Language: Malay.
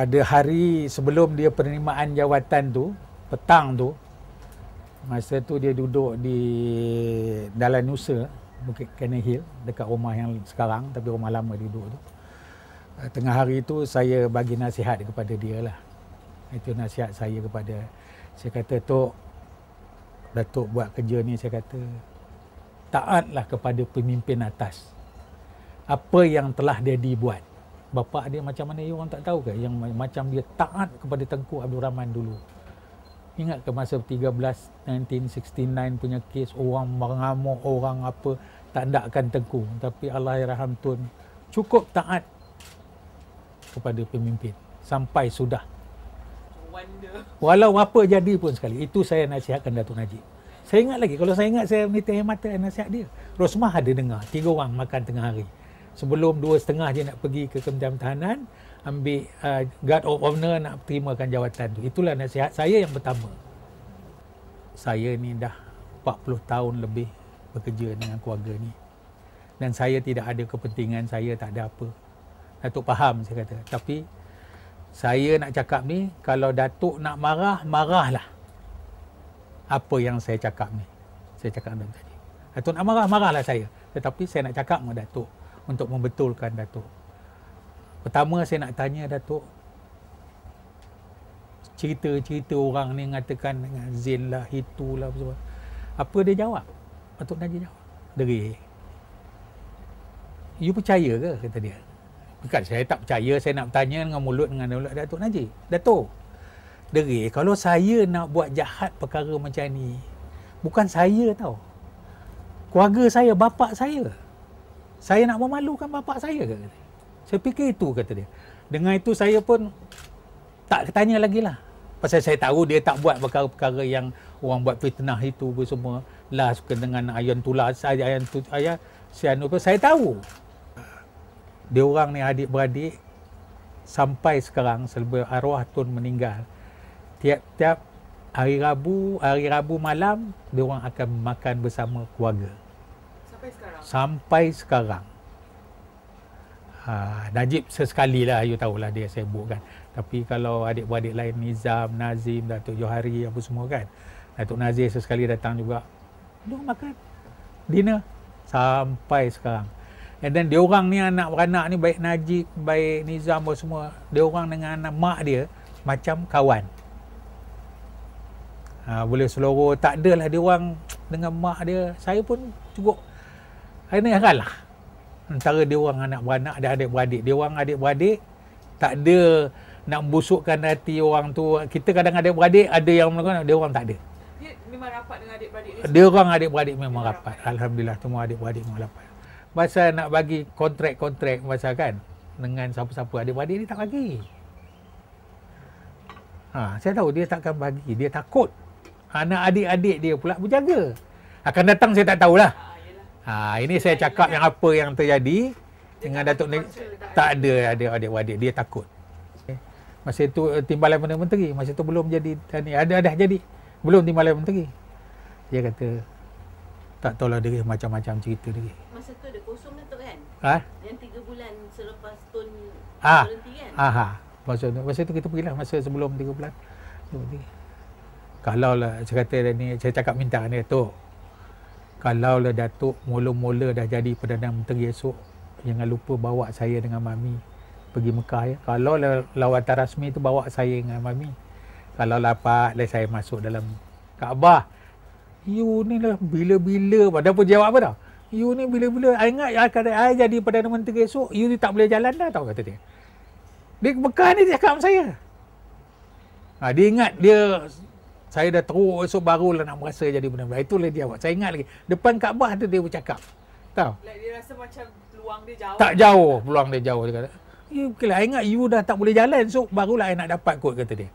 pada hari sebelum dia penerimaan jawatan tu, petang tu, masa tu dia duduk di Dalam Nusa, Bukit Cannon Hill, dekat rumah yang sekarang, tapi rumah lama dia duduk tu. Uh, tengah hari tu saya bagi nasihat kepada dia lah. Itu nasihat saya kepada, saya kata, Tok, Datuk buat kerja ni, saya kata, taatlah kepada pemimpin atas. Apa yang telah dia dibuat bapa dia macam mana you orang tak tahu ke? Yang macam dia taat kepada Tengku Abdul Rahman dulu. Ingat ke masa 13 1969 punya kes orang mengamuk orang apa tak ndakkan Tengku. Tapi Allahyarham Tun cukup taat kepada pemimpin. Sampai sudah. Walau apa jadi pun sekali itu saya nasihatkan Datuk Najib. Saya ingat lagi kalau saya ingat saya minta mata nasihat dia. Rosmah ada dengar tiga orang makan tengah hari sebelum dua setengah dia nak pergi ke Kementerian Pertahanan ambil uh, guard of honor nak terimakan jawatan tu. Itulah nasihat saya yang pertama. Saya ni dah 40 tahun lebih bekerja dengan keluarga ni. Dan saya tidak ada kepentingan saya tak ada apa. Datuk faham saya kata. Tapi saya nak cakap ni kalau Datuk nak marah marahlah. Apa yang saya cakap ni? Saya cakap tadi. Datuk nak marah marahlah saya. Tetapi saya nak cakap dengan Datuk untuk membetulkan Datuk. Pertama saya nak tanya Datuk, cerita-cerita orang ni mengatakan dengan Zin lah, itulah apa semua. Apa dia jawab? Datuk Najib jawab. Deri. You percaya ke? Kata dia. Bukan saya tak percaya, saya nak bertanya dengan mulut dengan mulut Datuk Najib. Datuk, Deri, kalau saya nak buat jahat perkara macam ni, bukan saya tau. Keluarga saya, bapa saya saya nak memalukan bapak saya ke? Saya fikir itu kata dia. Dengan itu saya pun tak tanya lagi lah. Pasal saya tahu dia tak buat perkara-perkara yang orang buat fitnah itu pun semua. Lah suka dengan ayat tulas, ayat tu, ayat sianu pun. Saya tahu. Dia orang ni adik-beradik sampai sekarang sebelum arwah Tun meninggal. Tiap-tiap hari Rabu, hari Rabu malam, dia orang akan makan bersama keluarga sampai sekarang? Ha, Najib sesekali lah, you tahulah dia sibuk kan. Tapi kalau adik-beradik lain, Nizam, Nazim, Datuk Johari, apa semua kan. Datuk Nazir sesekali datang juga. Dia makan dinner sampai sekarang. And then dia orang ni anak beranak ni baik Najib, baik Nizam apa semua. Dia orang dengan anak mak dia macam kawan. Ha, boleh seluruh tak adalah dia orang dengan mak dia. Saya pun cukup hal lah. Antara dia orang anak beranak dan adik-beradik. Dia orang adik-beradik tak ada nak busukkan hati orang tu. Kita kadang adik-beradik ada yang melakukan, dia orang tak ada. Dia memang rapat dengan adik-beradik dia? Dia orang adik-beradik memang rapat. rapat. Alhamdulillah semua adik-beradik memang rapat. Masa nak bagi kontrak-kontrak masa kan dengan siapa-siapa adik-beradik ni tak bagi. Ha, saya tahu dia takkan bagi. Dia takut anak adik-adik dia pula berjaga. Akan datang saya tak tahulah. Ha. Ini saya cakap yang apa yang terjadi dengan Datuk ni tak ada ada adik-adik dia takut. Masa itu eh, timbalan Perdana Menteri, masa itu belum jadi ada dah jadi. Belum timbalan menteri. Dia kata tak tahu lah dia macam-macam cerita dia. Masa tu ada kosong tu kan? Ha? Yang tiga bulan selepas Tun ha. berhenti kan? Ha, ha. Masa tu, masa tu kita pergi lah masa sebelum tiga bulan. Kalau lah saya kata ni, saya cakap minta ni, tu kalau lah Datuk mula-mula dah jadi Perdana Menteri esok jangan lupa bawa saya dengan Mami pergi Mekah ya. Kalau lah lawatan rasmi tu bawa saya dengan Mami. Kalau lapak lah saya masuk dalam Kaabah. You ni lah bila-bila pada pun jawab apa tau. You ni bila-bila I ingat akan I jadi Perdana Menteri esok you ni tak boleh jalan dah tau kata dia. Dia Mekah ni dia cakap saya. Ha, dia ingat dia saya dah teruk esok barulah nak merasa jadi benar-benar. Itulah dia buat. Saya ingat lagi. Depan Kaabah tu dia bercakap. Tahu? Like dia rasa macam peluang dia jauh. Tak jauh. Peluang dia jauh. Dia kata. Ya, okay lah. ingat you dah tak boleh jalan. So, barulah I nak dapat kot, kata dia.